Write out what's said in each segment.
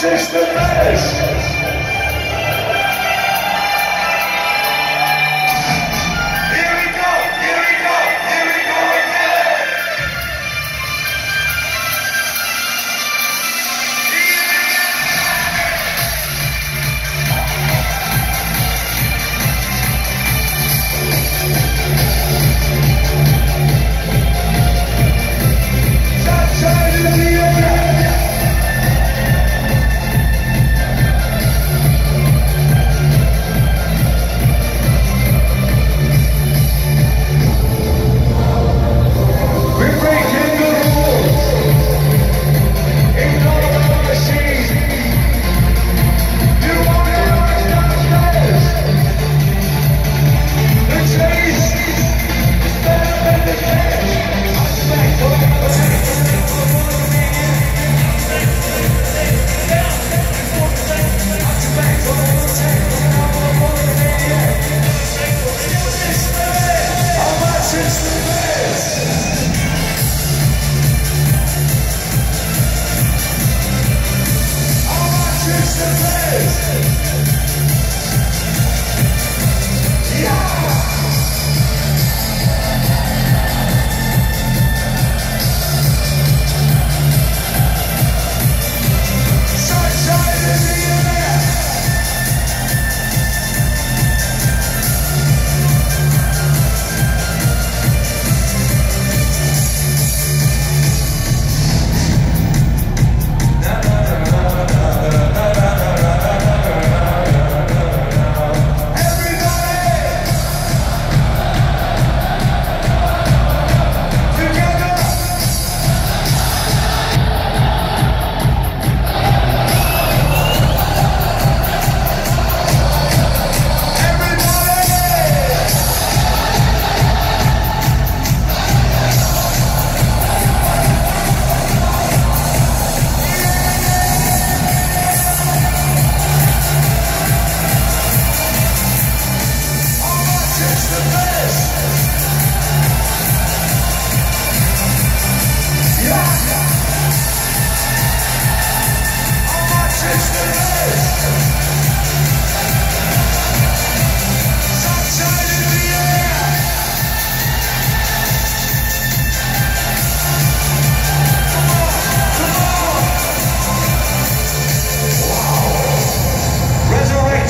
This is the best. hey.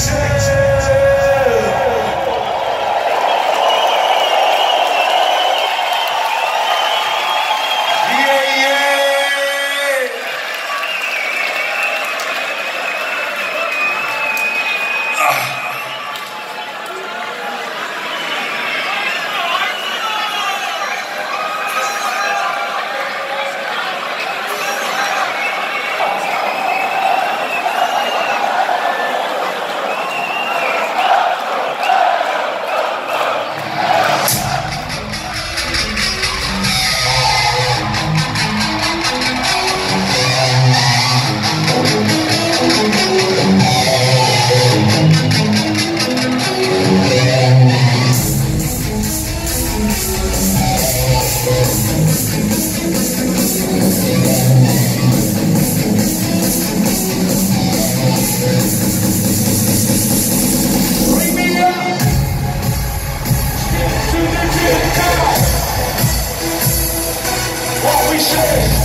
Texas. Hey!